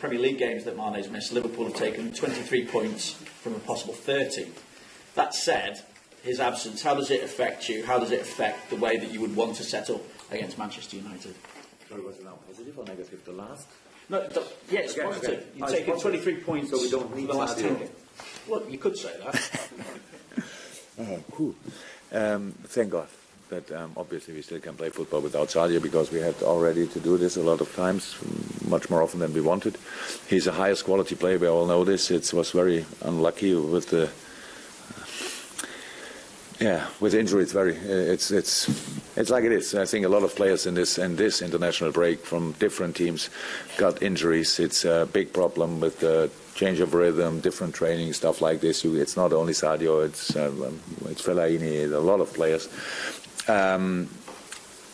Premier League games that Mane's missed, Liverpool have taken 23 points from a possible 30. That said, his absence, how does it affect you? How does it affect the way that you would want to set up against Manchester United? Sorry, was it now positive or negative? The last? No, the, yeah, it's Okay, positive. okay. You've Oh, taken 23 points So we don't need the last Sadio. 10 games. Well, you could say that. Oh, cool. Um, thank God that um, obviously we still can play football without Sadio because we had already to do this a lot of times, much more often than we wanted. He's the highest quality player. We all know this. It was very unlucky with the yeah with injury. It's very it's it's it's like it is. I think a lot of players in this in this international break from different teams got injuries. It's a big problem with the change of rhythm, different training, stuff like this. It's not only Sadio. It's um, it's Fellaini. A lot of players. Um,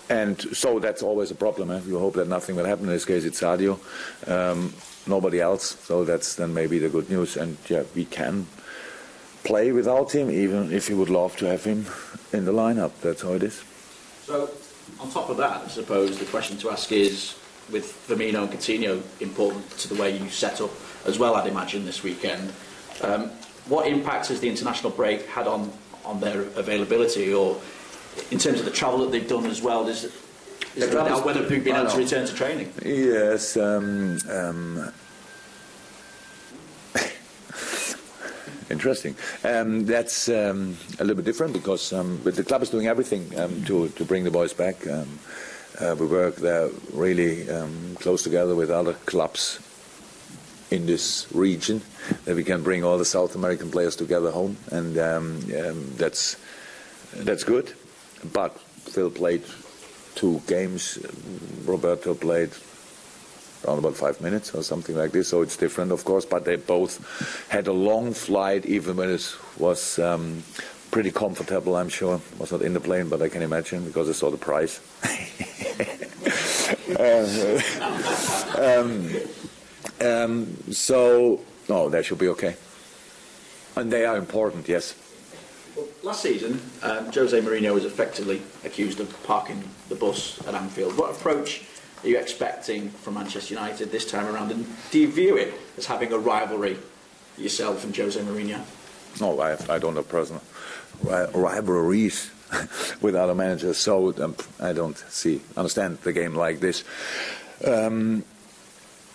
and so that's always a problem. Eh? You hope that nothing will happen. In this case, it's Sadio, um, nobody else. So that's then maybe the good news. And yeah, we can play without him, even if you would love to have him in the lineup. That's how it is. so, on top of that, I suppose the question to ask is with Firmino and Coutinho important to the way you set up as well, I'd imagine, this weekend. Um, what impact has the international break had on, on their availability or in terms of the travel that they've done as well? Is, is there a doubt whether they've been able to return to training? Yes. Um, um, interesting. Um, that's um, a little bit different because um, but the club is doing everything um, to, to bring the boys back. Um, uh, we work there really um, close together with other clubs in this region that we can bring all the South American players together home, and um, um, that's that's good. But Phil played two games. Roberto played around about five minutes or something like this. So it's different, of course. But they both had a long flight, even when it was um, pretty comfortable. I'm sure it was not in the plane, but I can imagine because I saw the price. um, um, so no, that should be okay. And they are important, yes. Well, last season, um, Jose Mourinho was effectively accused of parking the bus at Anfield. What approach are you expecting from Manchester United this time around? And do you view it as having a rivalry, yourself and Jose Mourinho? No, I, I don't have personal ri- rivalries with other managers, so um, I don't see understand the game like this. Um,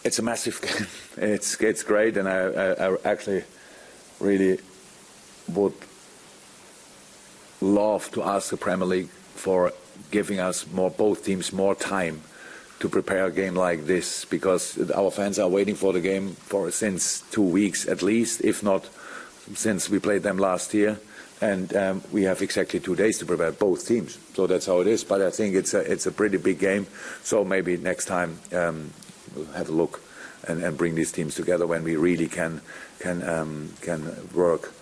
it's a massive game. It's it's great, and I, I, I actually really would love to ask the Premier League for giving us more both teams more time to prepare a game like this because our fans are waiting for the game for since two weeks at least, if not since we played them last year. And um, we have exactly two days to prepare both teams, so that's how it is. But I think it's a it's a pretty big game, so maybe next time um, we'll have a look and, and bring these teams together when we really can can um, can work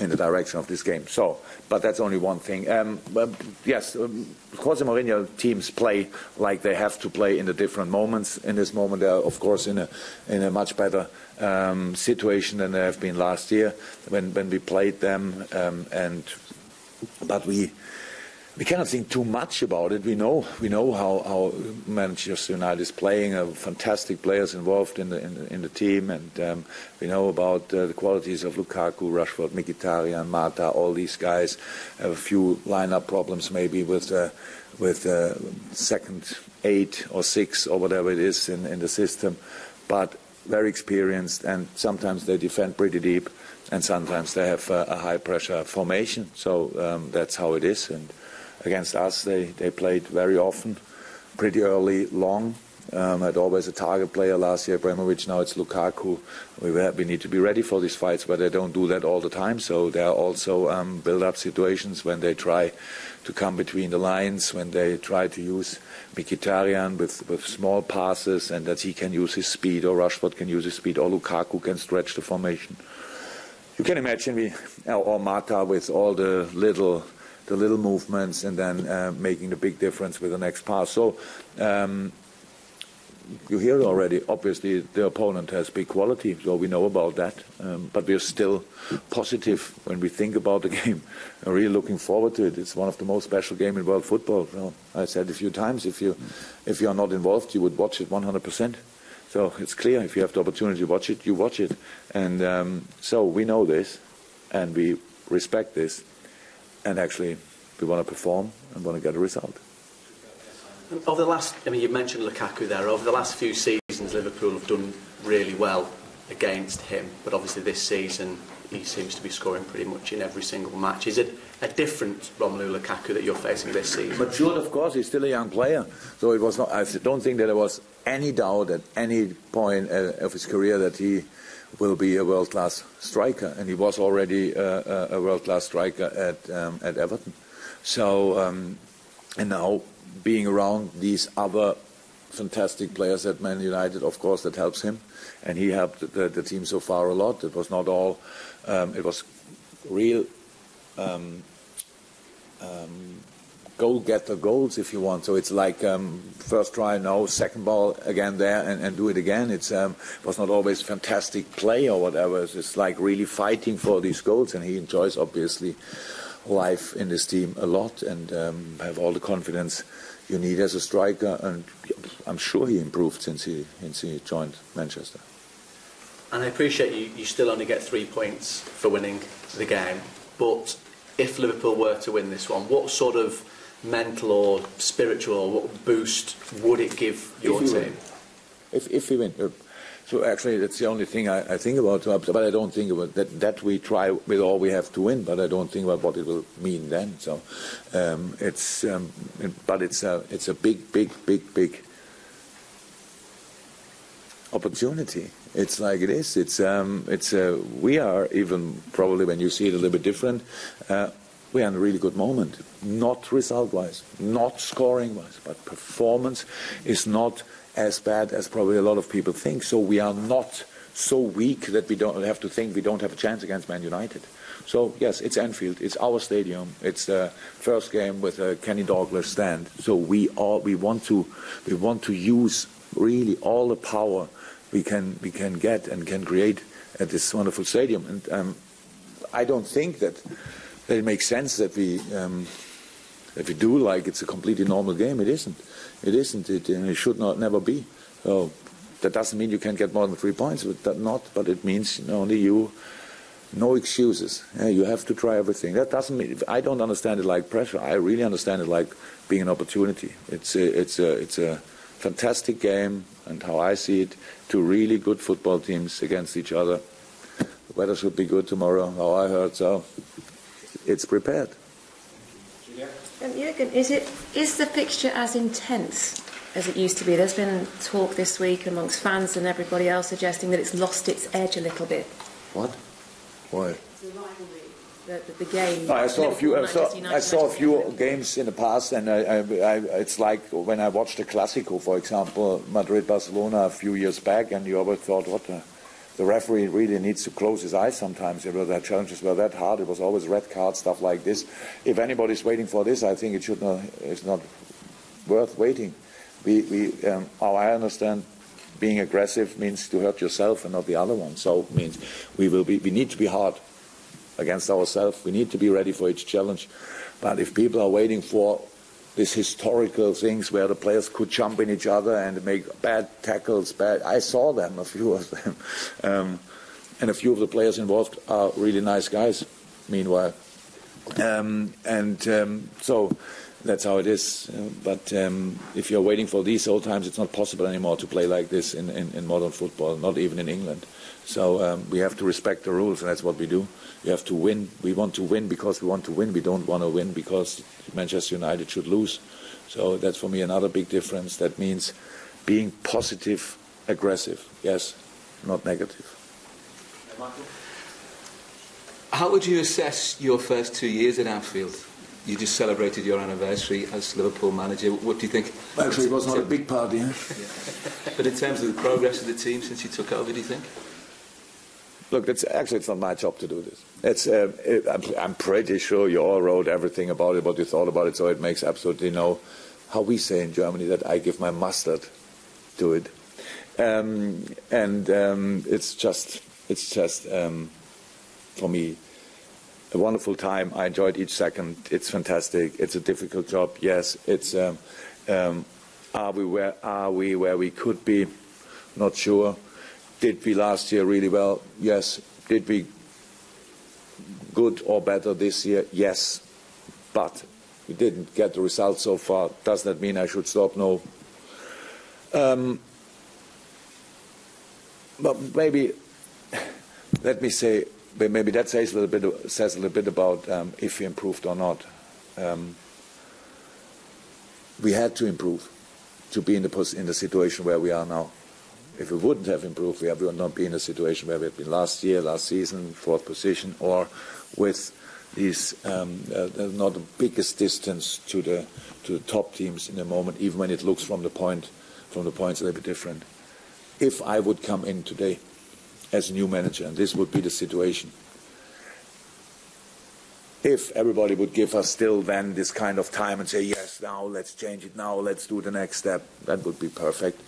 in the direction of this game. So, but that's only one thing. Um, but yes, um, Jose Mourinho teams play like they have to play in the different moments. In this moment, they are of course in a in a much better um, situation than they have been last year when when we played them. Um, and but we we cannot think too much about it. We know we know how, how Manchester United is playing. Uh, fantastic players involved in the in the, in the team, and um, we know about uh, the qualities of Lukaku, Rashford, Mkhitaryan, Mata. All these guys have a few lineup problems, maybe with uh, with uh, second eight or six or whatever it is in, in the system, but very experienced, and sometimes they defend pretty deep, and sometimes they have uh, a high pressure formation. So um, that's how it is, and against us, they, they played very often, pretty early, long. Um, had always a target player last year, Ibrahimovic. Now it's Lukaku. We, we need to be ready for these fights, but they don't do that all the time. So there are also um, build-up situations when they try to come between the lines, when they try to use Mkhitaryan with, with small passes, and that he can use his speed, or Rashford can use his speed, or Lukaku can stretch the formation. You can imagine we, or Mata with all the little the little movements and then uh, making the big difference with the next pass. So um, you hear already. Obviously, the opponent has big quality, so we know about that. Um, but we're still positive when we think about the game. I'm really looking forward to it. It's one of the most special games in world football. I said a few times, if you if you are not involved, you would watch it 100%. So it's clear if you have the opportunity to watch it, you watch it. And um, so we know this, and we respect this, and actually we want to perform and want to get a result. Over the last, I mean, you mentioned Lukaku there. Over the last few seasons, Liverpool have done really well against him, but obviously this season he seems to be scoring pretty much in every single match. Is it a different Romelu Lukaku that you're facing this season? Matured, of course, he's still a young player. So it was not. I don't think that there was any doubt at any point uh, of his career that he will be a world-class striker, and he was already uh, a world-class striker at um, at Everton. So um, and now being around these other fantastic players at Man United, of course, that helps him, and he helped the, the team so far a lot. It was not all. Um, it was real um, um, goal getter goals, if you want. So it's like um, first try, no, second ball again there, and, and do it again. It's um, was not always fantastic play or whatever. It's like really fighting for these goals, and he enjoys obviously life in this team a lot, and um, have all the confidence you need as a striker. And I'm sure he improved since he since he joined Manchester. And I appreciate you, you still only get three points for winning the game, but if Liverpool were to win this one, what sort of mental or spiritual or what boost would it give your if team? Win. If, if we win. Uh, so actually, that's the only thing I, I think about. But I don't think about that. That we try with all we have to win, but I don't think about what it will mean then. So um, it's, um, but it's a, it's a big, big, big, big opportunity. It's like it is. It's um, it's uh, we are even probably when you see it a little bit different. Uh, we are in a really good moment, not result-wise, not scoring-wise, but performance is not as bad as probably a lot of people think. So we are not so weak that we don't have to think we don't have a chance against Man United. So yes, it's Anfield. It's our stadium. It's the first game with a Kenny Dalglish stand. So we all we want to we want to use really all the power we can we can get and can create at this wonderful stadium. And um, I don't think that, that it makes sense that we um, that we do like it's a completely normal game. It isn't. It isn't. It, it should not never be. So that doesn't mean you can get more than three points. But that not. But it means only you. No excuses. Yeah, you have to try everything. That doesn't mean I don't understand it like pressure. I really understand it like being an opportunity. It's a, it's a, it's a fantastic game, and how I see it, two really good football teams against each other. The weather should be good tomorrow, how I heard, so it's prepared. Um, Jürgen, is it is the fixture as intense as it used to be? There's been talk this week amongst fans and everybody else suggesting that it's lost its edge a little bit. What? Why? The, the, the game. I saw a few. I saw, I saw a few games in the past, and I, I, I, it's like when I watched the Clasico, for example, Madrid-Barcelona a few years back, and you always thought, what the, referee really needs to close his eyes sometimes. You know, the challenges were that hard. It was always red card stuff like this. If anybody's waiting for this, I think it should not. It's not worth waiting. We, we, um, how I understand, being aggressive means to hurt yourself and not the other one. So it means we will be. We need to be hard against ourselves. We need to be ready for each challenge. But if people are waiting for these historical things where the players could jump in each other and make bad tackles, bad, I saw them, a few of them, um, and a few of the players involved are really nice guys. Meanwhile, um, and um, so that's how it is. Uh, but um, if you're waiting for these old times, it's not possible anymore to play like this in, in, in modern football, not even in England. So um, we have to respect the rules, and that's what we do. We have to win. We want to win because we want to win. We don't want to win because Manchester United should lose. So that's for me another big difference. That means being positive, aggressive. Yes, not negative. How would you assess your first two years at Anfield? You just celebrated your anniversary as Liverpool manager. What do you think? Actually, it was not a big party. Huh? But in terms of the progress of the team since you took over, do you think? Look, actually it's not my job to do this. It's uh, it, I'm, I'm pretty sure you all wrote everything about it, what you thought about it, so it makes absolutely no. How we say in Germany that I give my mustard to it, um, and um, it's just it's just um, for me a wonderful time. I enjoyed each second. It's fantastic. It's a difficult job. Yes, it's. Um, um, are we where are we where we could be? Not sure. Did we last year really well? Yes. Did we good or better this year? Yes. But we didn't get the results so far. Does that mean I should stop? No. Um, but maybe, let me say, maybe that says a little bit, says a little bit about um, if we improved or not. Um, we had to improve to be in the, in the situation where we are now. If we wouldn't have improved, we would not be in a situation where we had been last year, last season, fourth position, or with these um, uh, not the biggest distance to the to the top teams in the moment, even when it looks from the point from the points a little bit different. If I would come in today as a new manager, and this would be the situation, if everybody would give us still then this kind of time and say, yes, now let's change it, now let's do the next step, that would be perfect.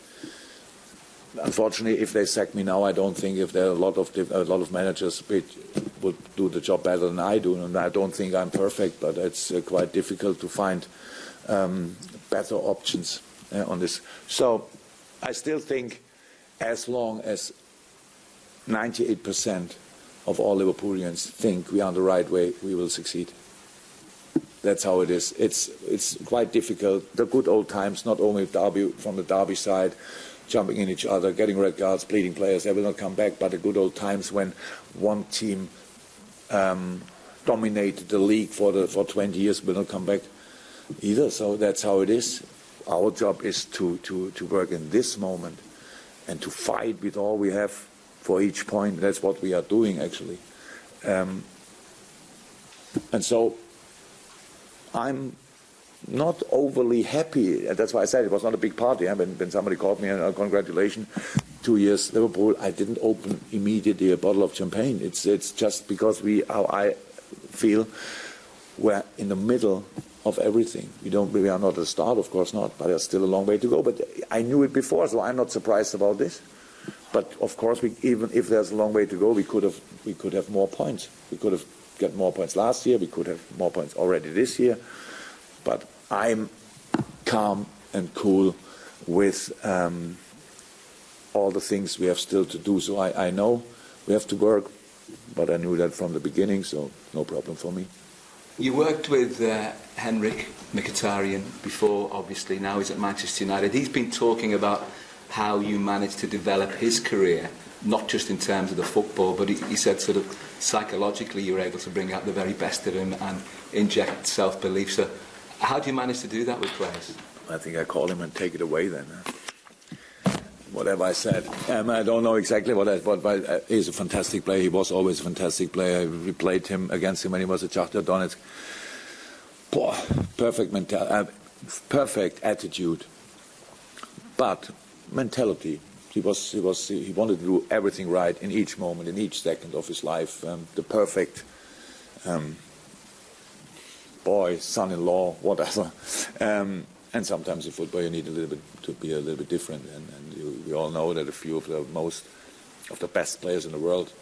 Unfortunately, if they sack me now, I don't think if there are a lot of a lot of managers which would do the job better than I do, and I don't think I'm perfect, but it's uh, quite difficult to find um, better options uh, on this. So I still think, as long as 98 percent of all Liverpoolians think we are on the right way, we will succeed. That's how it is. It's it's quite difficult. The good old times, not only Derby from the Derby side, jumping in each other, getting red cards, bleeding players, they will not come back. But the good old times when one team um, dominated the league for the for 20 years will not come back either. So that's how it is. Our job is to to to work in this moment and to fight with all we have for each point. That's what we are doing actually. Um, and so I'm not overly happy. That's why I said it was not a big party. When, somebody called me, and uh, congratulations, two years Liverpool, I didn't open immediately a bottle of champagne. It's, it's just because we, how I feel, we're in the middle of everything. We don't, we are not at the start, of course not, but there's still a long way to go. But I knew it before, so I'm not surprised about this. But of course, we, even if there's a long way to go, we could have we could have more points. We could have got more points last year. We could have more points already this year. But I'm calm and cool with um, all the things we have still to do. So I, I know we have to work, but I knew that from the beginning, so no problem for me. You worked with uh, Henrikh Mkhitaryan before, obviously. Now he's at Manchester United. He's been talking about how you managed to develop his career, not just in terms of the football, but he, he said sort of psychologically you were able to bring out the very best of him and inject self-belief. So how do you manage to do that with players? I think I call him and take it away then. Whatever I said. Um, I don't know exactly what I, but, but uh, he's a fantastic player. He was always a fantastic player. We played him against him when he was at Shakhtar Donetsk. Boah, perfect mental, uh, perfect attitude. But mentality. He was, he was, he wanted to do everything right in each moment, in each second of his life. Um, the perfect um, boy, son-in-law, whatever. Um, and sometimes in football you need a little bit to be a little bit different. And, and you, we all know that a few of the most of the best players in the world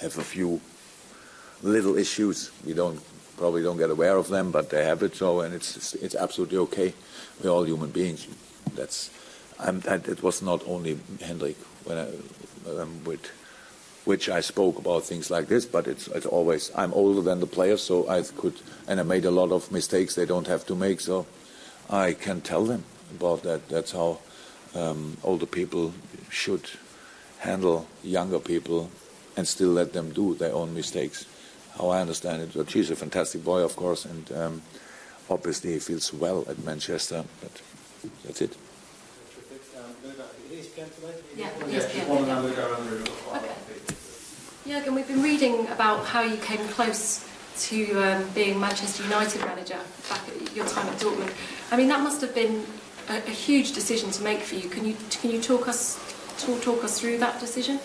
have a few little issues. We don't probably don't get aware of them, but they have it. So, and it's it's absolutely okay. We're all human beings. That's and it was not only Hendrik when I, um, with which I spoke about things like this, but it's, it's always I'm older than the players, so I could and I made a lot of mistakes they don't have to make, so I can tell them about that. That's how um, older people should handle younger people and still let them do their own mistakes. How I understand it, but she's a fantastic boy, of course, and um, obviously he feels well at Manchester, but that's it. Yeah, Okay. Jürgen, we've been reading about how you came close to um, being Manchester United manager back at your time at Dortmund. I mean, that must have been a, a huge decision to make for you. Can you can you talk us talk, talk us through that decision?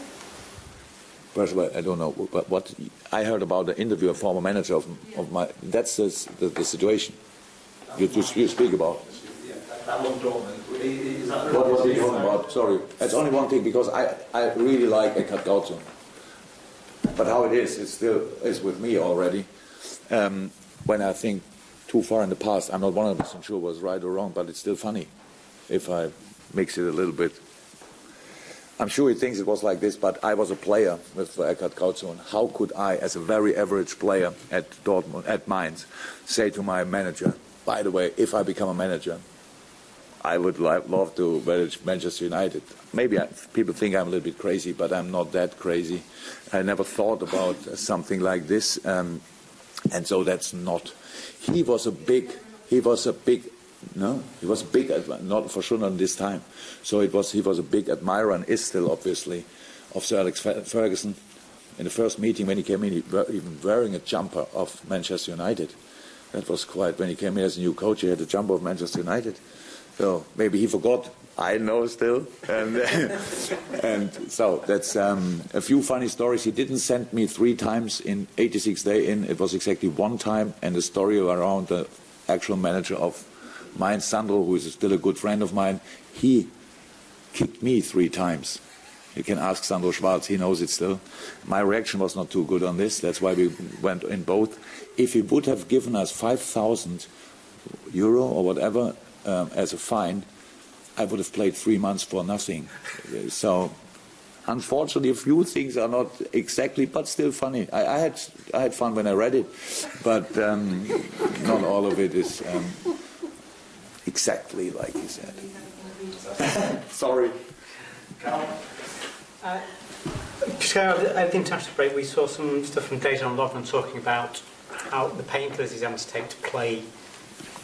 First of all, I don't know what, what I heard about the interview of former manager of, yeah. of my. That's the, the, the situation you, you speak about. What was he talking about? Sorry, it's only one thing because I, I really like Eckhart Tolle. But how it is, it still is with me already. Um, when I think too far in the past, I'm not 100% sure was right or wrong, but it's still funny if I mix it a little bit. I'm sure he thinks it was like this, but I was a player with Eckhard Krautzun. How could I, as a very average player at Dortmund, at Mainz, say to my manager, by the way, if I become a manager, I would love to manage Manchester United. Maybe I, people think I'm a little bit crazy, but I'm not that crazy. I never thought about something like this, um, and so that's not. He was a big. He was a big no, he was big, not for sure not this time. So it was he was a big admirer and is still obviously of Sir Alex Ferguson. In the first meeting when he came in, he was even wearing a jumper of Manchester United. That was quite when he came in as a new coach. He had a jumper of Manchester United. So maybe he forgot. I know still, and, and so that's um, a few funny stories. He didn't send me three times in 86 day in. It was exactly one time, and the story around the actual manager of Mainz, Sandro, who is still a good friend of mine, he kicked me three times. You can ask Sandro Schwarz, he knows it still. My reaction was not too good on this, that's why we went in both. If he would have given us 5,000 euro or whatever um, as a fine, I would have played three months for nothing. So, unfortunately, a few things are not exactly, but still funny. I, I had I had fun when I read it, but um, not all of it is. Um, exactly like he said. Sorry. Uh, at the international break, we saw some stuff from Dejan Lovren talking about how the painkillers he's having to take to play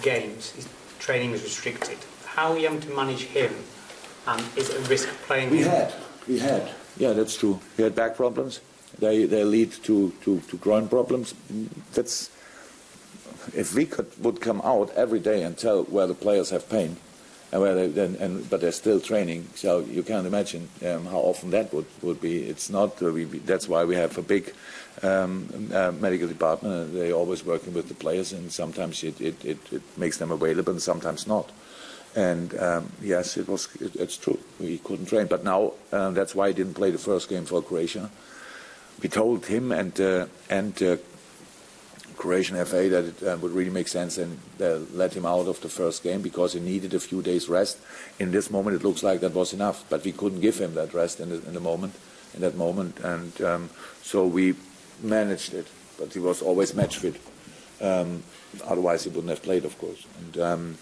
games. His training is restricted. How are you having to manage him? And is it a risk playing we him? had. We had. Yeah, that's true. He had back problems. They, they lead to, to, to groin problems. That's if we could would come out every day and tell where the players have pain, and where they then and but they're still training, so you can't imagine um, how often that would, would be. It's not. Uh, we, that's why we have a big um, uh, medical department. They're always working with the players, and sometimes it, it, it, it makes them available, and sometimes not. And um, yes, it was. It, it's true. We couldn't train, but now uh, that's why he didn't play the first game for Croatia. We told him and uh, and uh, Croatian FA that it uh, would really make sense and uh, let him out of the first game because he needed a few days rest. In this moment, it looks like that was enough, but we couldn't give him that rest in the, in the moment, in that moment, and um, so we managed it. But he was always match fit. Um, otherwise, he wouldn't have played, of course. And um,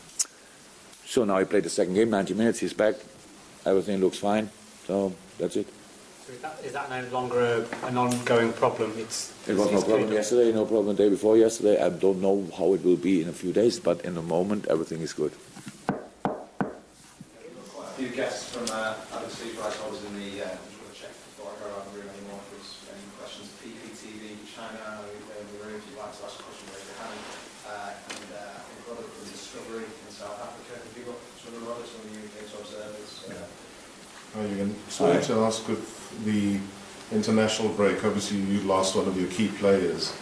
so now he played the second game, 90 minutes. He's back. Everything looks fine. So that's it. So is that, is that no longer a, an ongoing problem? It's, it was no problem yesterday, no problem the day before yesterday. I don't know how it will be in a few days, but in the moment, everything is good. A few guests from uh, Adam Steve Rice, I was in the uh, check before I go around the room anymore. If there's any questions, PPTV, China, in the room, if you'd like to ask a question, raise your hand. Uh, and uh, I think brother from Discovery in South Africa, have you got some of the brothers, some of the UK observers? Uh, Hi, Ian. Just wanted to ask with the international break, obviously you lost one of your key players,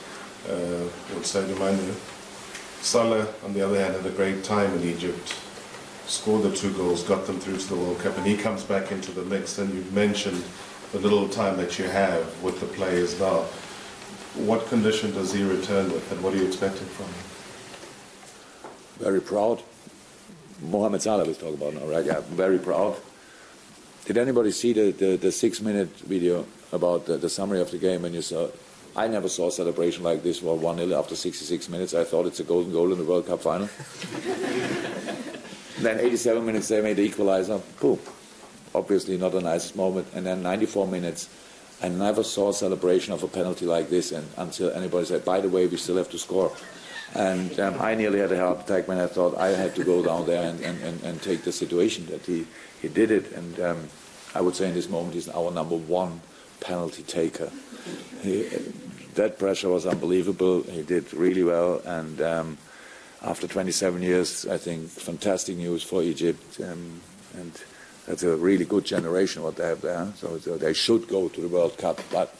uh, Mane. Salah, on the other hand, had a great time in Egypt, scored the two goals, got them through to the World Cup, and he comes back into the mix. And you've mentioned the little time that you have with the players now. What condition does he return with, and what are you expecting from him? Very proud. Mohamed Salah was talking about now, right? Yeah, very proud. Did anybody see the, the, the six-minute video about the, the, summary of the game when you saw? I never saw a celebration like this for 1-0 after 66 minutes. I thought it's a golden goal in the World Cup final. then 87 minutes they made the equalizer. Boom. Obviously not the nicest moment. And then 94 minutes. I never saw a celebration of a penalty like this and, until anybody said, by the way, we still have to score. And um, I nearly had a heart attack when I thought I had to go down there and, and, and, and take the situation that he, he did it. And um, I would say in this moment he's our number one penalty taker. He, that pressure was unbelievable. He did really well. And um, after 27 years, I think fantastic news for Egypt. Um, and that's a really good generation what they have there. So, so they should go to the World Cup. But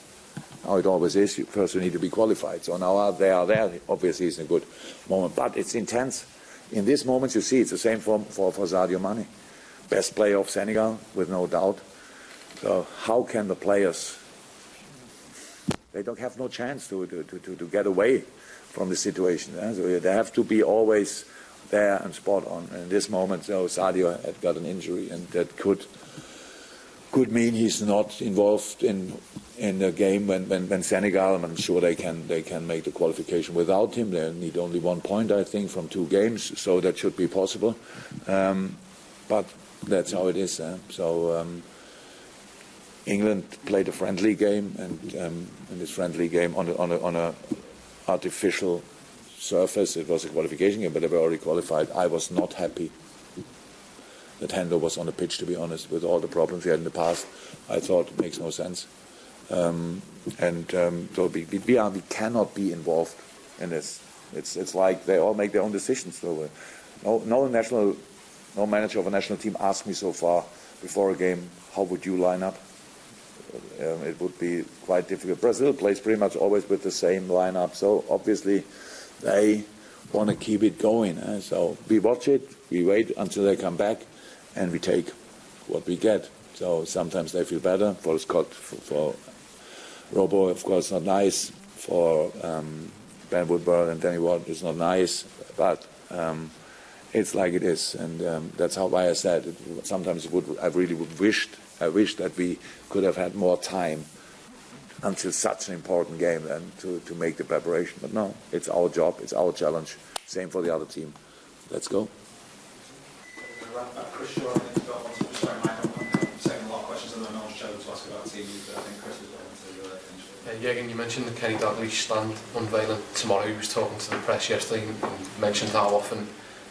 how it always is, first you need to be qualified. So now they are there. Obviously, it's a good moment, but it's intense. In this moment, you see, it's the same for, for, for Sadio Mane. Best player of Senegal, with no doubt. So how can the players? They don't have no chance to, to, to, to get away from the situation. Eh? So they have to be always there and spot on. In this moment, so Sadio had got an injury, and that could could mean he's not involved in in the game when, when, when Senegal. I'm sure they can they can make the qualification without him. They need only one point, I think, from two games, so that should be possible. Um, but that's how it is. Eh? So um, England played a friendly game, and um, in this friendly game on a, on a, on a artificial surface, it was a qualification game, but they were already qualified. I was not happy that Hendo was on the pitch, to be honest, with all the problems he had in the past. I thought it makes no sense. Um, and um, so we, we, are, we cannot be involved in this. It's, it's like they all make their own decisions. So, no, no national, no manager of a national team asked me so far before a game, how would you line up? Um, it would be quite difficult. Brazil plays pretty much always with the same lineup, so obviously they want to keep it going. Eh? So we watch it, we wait until they come back, and we take what we get. So sometimes they feel better. For Scott, for, for Robbo, of course, not nice. For um, Ben Woodburn and Danny Ward, it's not nice. But um, it's like it is, and um, that's how why I said it, sometimes would, I really would wished I wish that we could have had more time until such an important game and to, to make the preparation. But no, it's our job, it's our challenge. Same for the other team. Let's go. Then Jürgen, you mentioned the Kenny Dalglish stand unveiling tomorrow. He was talking to the press yesterday and mentioned how often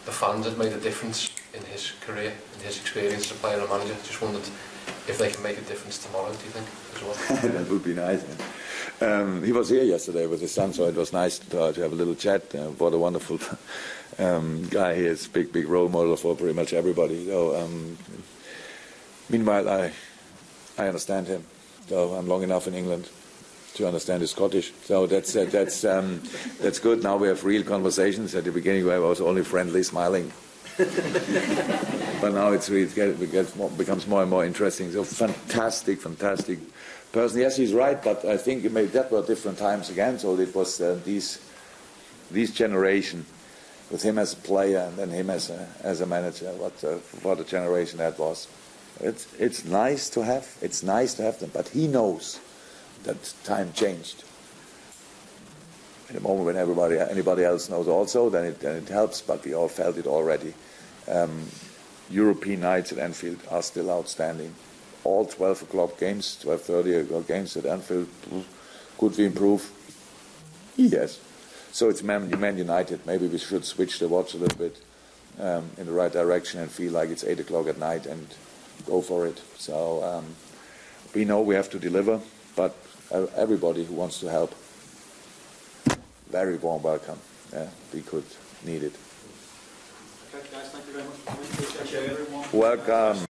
the fans have made a difference in his career, in his experience as a player and manager. Just wondered if they can make a difference tomorrow, do you think, as well? that would be nice. Um, he was here yesterday with his son, so it was nice to, uh, to have a little chat. Uh, what a wonderful um, guy he is, big, big role model for pretty much everybody. So, um, meanwhile, I, I understand him. So I'm long enough in England to understand his Scottish. So that's uh, that's um, that's good. Now we have real conversations. At the beginning, where I was only friendly, smiling. but now it's really, it gets more, becomes more and more interesting. So fantastic, fantastic person. Yes, he's right, but I think made, that were different times again. So it was uh, these these generation with him as a player and then him as a as a manager. What uh, what a generation that was. It's it's nice to have. It's nice to have them, but he knows that time changed. In a moment when everybody anybody else knows also, then it then it helps. But we all felt it already. Um, European nights at Anfield are still outstanding. All 12 o'clock games, 12:30 o'clock games at Anfield. Could we improve? Yes. So it's Man, Man United. Maybe we should switch the watch a little bit um, in the right direction and feel like it's 8 o'clock at night and go for it. So um, we know we have to deliver, but uh, everybody who wants to help, very warm welcome. Yeah, we could need it. Okay, guys, thank you very much for coming. It. Welcome.